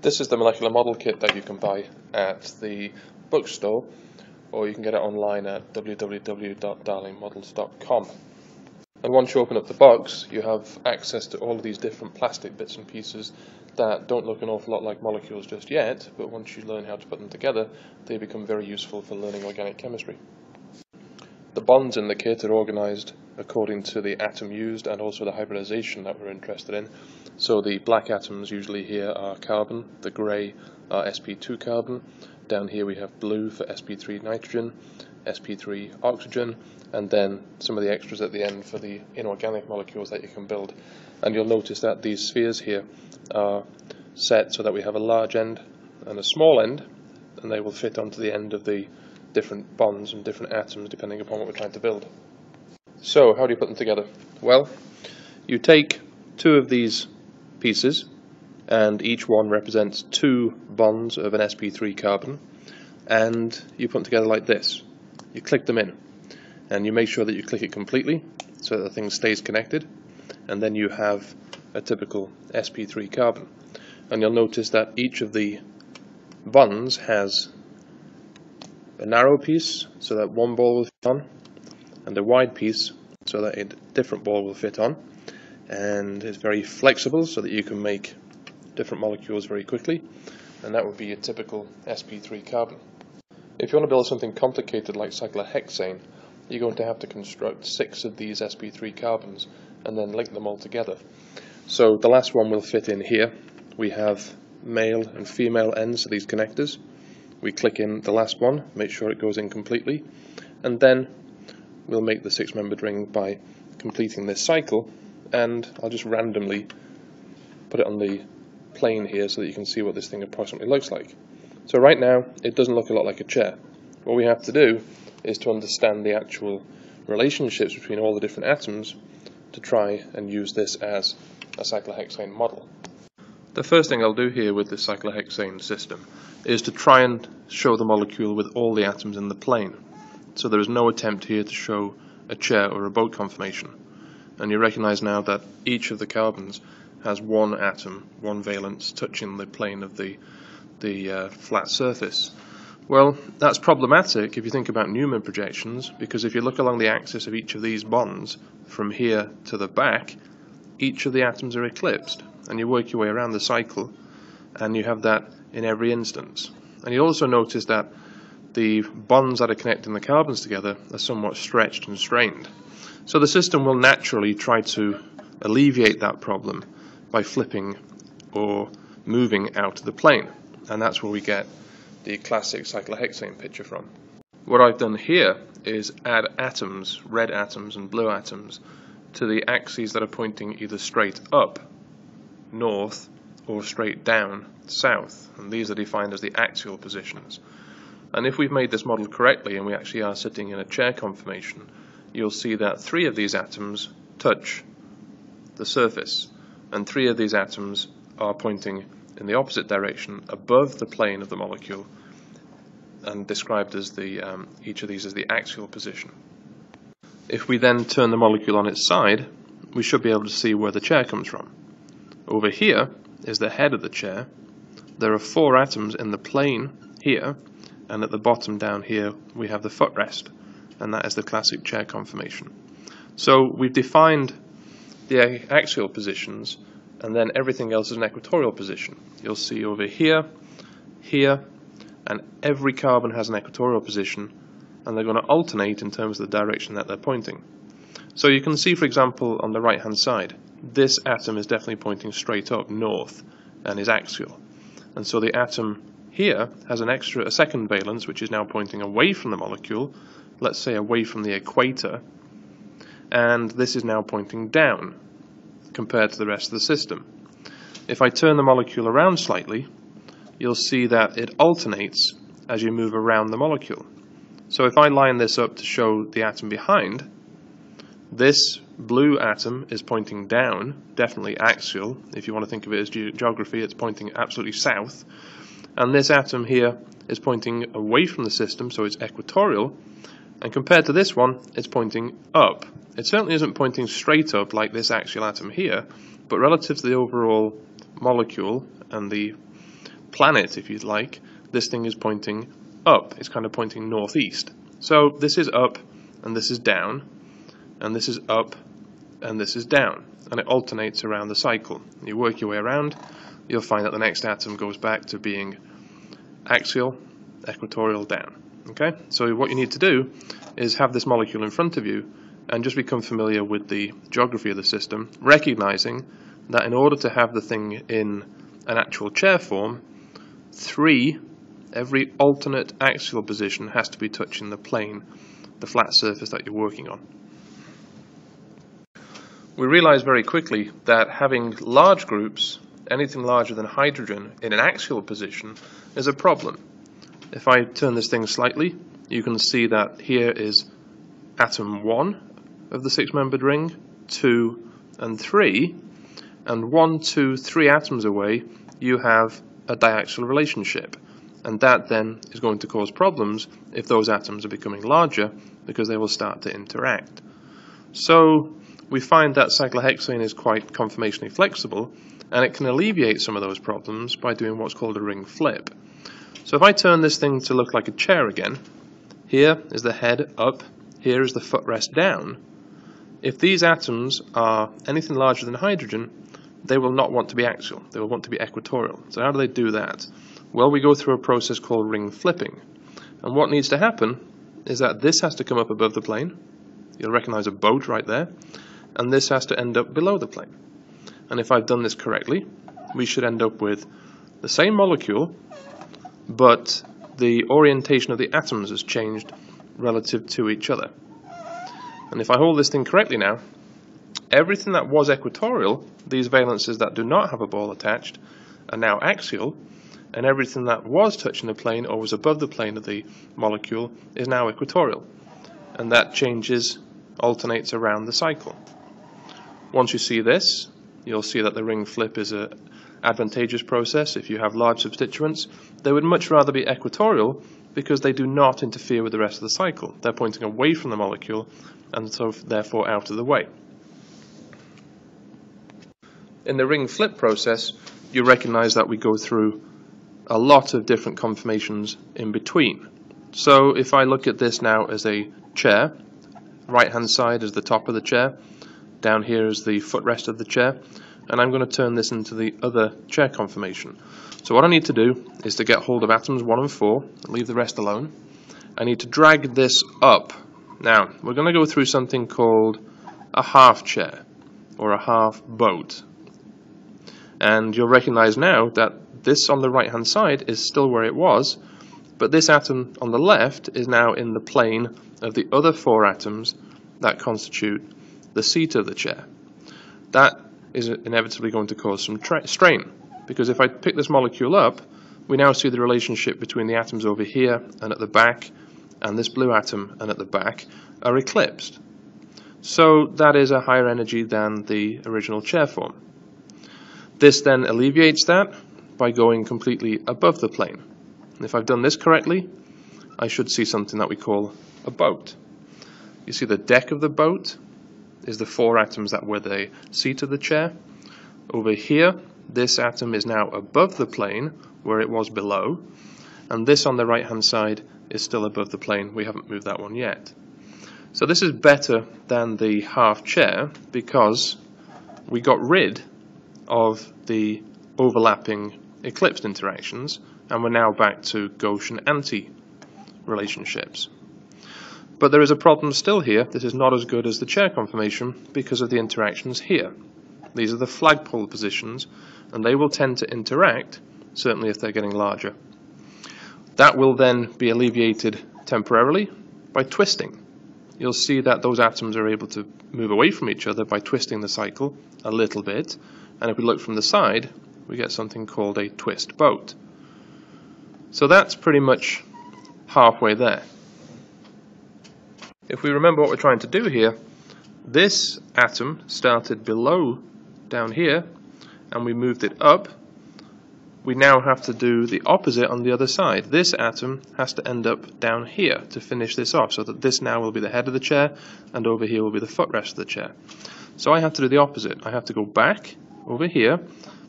This is the molecular model kit that you can buy at the bookstore or you can get it online at www.darlingmodels.com. And once you open up the box, you have access to all of these different plastic bits and pieces that don't look an awful lot like molecules just yet, but once you learn how to put them together, they become very useful for learning organic chemistry. The bonds in the kit are organised according to the atom used and also the hybridization that we're interested in. So the black atoms usually here are carbon, the grey are sp2 carbon, down here we have blue for sp3 nitrogen, sp3 oxygen, and then some of the extras at the end for the inorganic molecules that you can build. And you'll notice that these spheres here are set so that we have a large end and a small end, and they will fit onto the end of the different bonds and different atoms depending upon what we're trying to build. So, how do you put them together? Well, you take two of these pieces, and each one represents two bonds of an sp3 carbon, and you put them together like this. You click them in, and you make sure that you click it completely so that the thing stays connected, and then you have a typical sp3 carbon. And you'll notice that each of the bonds has a narrow piece so that one ball will fit on, and a wide piece so that a different ball will fit on. And it's very flexible so that you can make different molecules very quickly, and that would be a typical sp3 carbon. If you want to build something complicated like cyclohexane, you're going to have to construct six of these sp3 carbons and then link them all together. So the last one will fit in here. We have male and female ends to these connectors we click in the last one, make sure it goes in completely, and then we'll make the six-membered ring by completing this cycle, and I'll just randomly put it on the plane here so that you can see what this thing approximately looks like. So right now, it doesn't look a lot like a chair. What we have to do is to understand the actual relationships between all the different atoms to try and use this as a cyclohexane model. The first thing I'll do here with this cyclohexane system is to try and show the molecule with all the atoms in the plane. So there is no attempt here to show a chair or a boat conformation. And you recognize now that each of the carbons has one atom, one valence, touching the plane of the, the uh, flat surface. Well, that's problematic if you think about Newman projections, because if you look along the axis of each of these bonds, from here to the back, each of the atoms are eclipsed and you work your way around the cycle and you have that in every instance. And you also notice that the bonds that are connecting the carbons together are somewhat stretched and strained. So the system will naturally try to alleviate that problem by flipping or moving out of the plane. And that's where we get the classic cyclohexane picture from. What I've done here is add atoms, red atoms and blue atoms, to the axes that are pointing either straight up north, or straight down, south, and these are defined as the axial positions. And if we've made this model correctly and we actually are sitting in a chair conformation, you'll see that three of these atoms touch the surface, and three of these atoms are pointing in the opposite direction above the plane of the molecule and described as the um, each of these as the axial position. If we then turn the molecule on its side, we should be able to see where the chair comes from. Over here is the head of the chair. There are four atoms in the plane here, and at the bottom down here we have the footrest, and that is the classic chair conformation. So we've defined the axial positions, and then everything else is an equatorial position. You'll see over here, here, and every carbon has an equatorial position, and they're going to alternate in terms of the direction that they're pointing. So you can see, for example, on the right-hand side, this atom is definitely pointing straight up north and is axial. And so the atom here has an extra, a second valence, which is now pointing away from the molecule, let's say away from the equator, and this is now pointing down compared to the rest of the system. If I turn the molecule around slightly, you'll see that it alternates as you move around the molecule. So if I line this up to show the atom behind, this blue atom is pointing down, definitely axial. If you want to think of it as ge geography, it's pointing absolutely south. And this atom here is pointing away from the system, so it's equatorial. And compared to this one, it's pointing up. It certainly isn't pointing straight up like this axial atom here, but relative to the overall molecule and the planet, if you'd like, this thing is pointing up. It's kind of pointing northeast. So this is up, and this is down, and this is up, and this is down, and it alternates around the cycle. You work your way around, you'll find that the next atom goes back to being axial, equatorial, down. Okay, so what you need to do is have this molecule in front of you and just become familiar with the geography of the system, recognizing that in order to have the thing in an actual chair form, three, every alternate axial position has to be touching the plane, the flat surface that you're working on. We realize very quickly that having large groups, anything larger than hydrogen, in an axial position is a problem. If I turn this thing slightly, you can see that here is atom 1 of the six-membered ring, 2 and 3, and 1, 2, 3 atoms away you have a diaxial relationship. And that then is going to cause problems if those atoms are becoming larger because they will start to interact. So we find that cyclohexane is quite conformationally flexible and it can alleviate some of those problems by doing what's called a ring flip. So if I turn this thing to look like a chair again, here is the head up, here is the footrest down. If these atoms are anything larger than hydrogen, they will not want to be axial, they will want to be equatorial. So how do they do that? Well, we go through a process called ring flipping. And what needs to happen is that this has to come up above the plane. You'll recognize a boat right there. And this has to end up below the plane. And if I've done this correctly, we should end up with the same molecule, but the orientation of the atoms has changed relative to each other. And if I hold this thing correctly now, everything that was equatorial, these valences that do not have a ball attached, are now axial, and everything that was touching the plane or was above the plane of the molecule is now equatorial. And that changes, alternates around the cycle. Once you see this, you'll see that the ring flip is a advantageous process if you have large substituents. They would much rather be equatorial because they do not interfere with the rest of the cycle. They're pointing away from the molecule and so therefore out of the way. In the ring flip process, you recognize that we go through a lot of different conformations in between. So if I look at this now as a chair, right hand side is the top of the chair, down here is the footrest of the chair, and I'm going to turn this into the other chair conformation. So what I need to do is to get hold of atoms 1 and 4, leave the rest alone. I need to drag this up now, we're going to go through something called a half chair or a half boat. And you'll recognize now that this on the right hand side is still where it was, but this atom on the left is now in the plane of the other four atoms that constitute the seat of the chair. That is inevitably going to cause some strain, because if I pick this molecule up, we now see the relationship between the atoms over here and at the back and this blue atom and at the back are eclipsed. So that is a higher energy than the original chair form. This then alleviates that by going completely above the plane. And if I've done this correctly, I should see something that we call a boat. You see the deck of the boat is the four atoms that were the seat of the chair. Over here, this atom is now above the plane where it was below, and this on the right hand side is still above the plane. We haven't moved that one yet. So this is better than the half chair because we got rid of the overlapping eclipsed interactions and we're now back to gauche and anti relationships. But there is a problem still here. This is not as good as the chair conformation because of the interactions here. These are the flagpole positions and they will tend to interact, certainly if they're getting larger. That will then be alleviated temporarily by twisting. You'll see that those atoms are able to move away from each other by twisting the cycle a little bit. And if we look from the side, we get something called a twist boat. So that's pretty much halfway there. If we remember what we're trying to do here, this atom started below down here and we moved it up we now have to do the opposite on the other side. This atom has to end up down here to finish this off, so that this now will be the head of the chair, and over here will be the footrest of the chair. So I have to do the opposite. I have to go back over here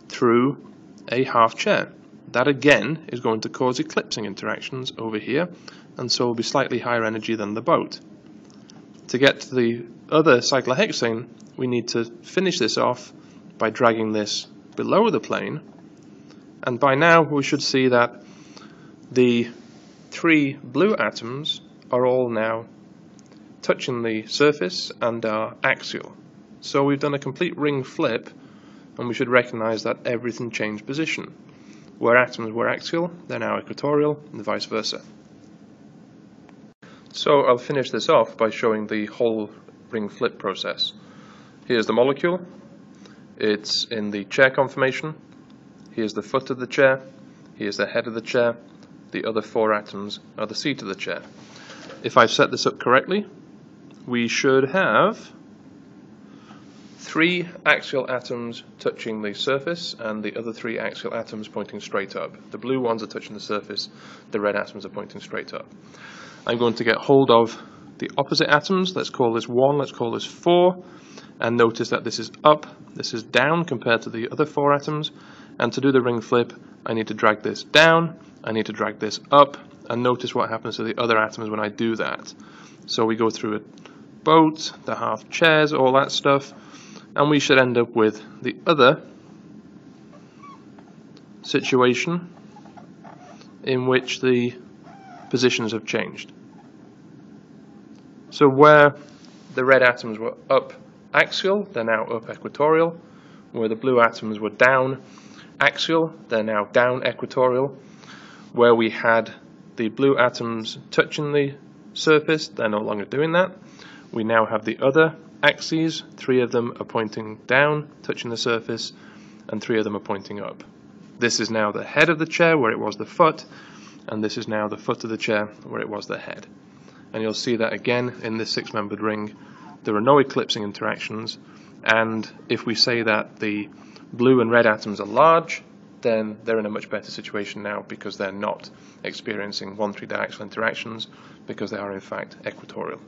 through a half chair. that again is going to cause eclipsing interactions over here, and so will be slightly higher energy than the boat. To get to the other cyclohexane, we need to finish this off by dragging this below the plane, and by now we should see that the three blue atoms are all now touching the surface and are axial. So we've done a complete ring flip and we should recognize that everything changed position. Where atoms were axial, they're now equatorial and vice versa. So I'll finish this off by showing the whole ring flip process. Here's the molecule. It's in the chair conformation. Here's the foot of the chair. Here's the head of the chair. The other four atoms are the seat of the chair. If I've set this up correctly, we should have three axial atoms touching the surface and the other three axial atoms pointing straight up. The blue ones are touching the surface, the red atoms are pointing straight up. I'm going to get hold of the opposite atoms, let's call this 1, let's call this 4, and notice that this is up, this is down compared to the other four atoms, and to do the ring flip I need to drag this down, I need to drag this up, and notice what happens to the other atoms when I do that. So we go through a boat, the half chairs, all that stuff, and we should end up with the other situation in which the positions have changed. So where the red atoms were up axial, they're now up equatorial. Where the blue atoms were down axial, they're now down equatorial. Where we had the blue atoms touching the surface, they're no longer doing that. We now have the other axes, three of them are pointing down, touching the surface, and three of them are pointing up. This is now the head of the chair where it was the foot, and this is now the foot of the chair where it was the head. And you'll see that again in this six-membered ring. There are no eclipsing interactions, and if we say that the blue and red atoms are large, then they're in a much better situation now because they're not experiencing 1,3 diaxial interactions because they are in fact equatorial.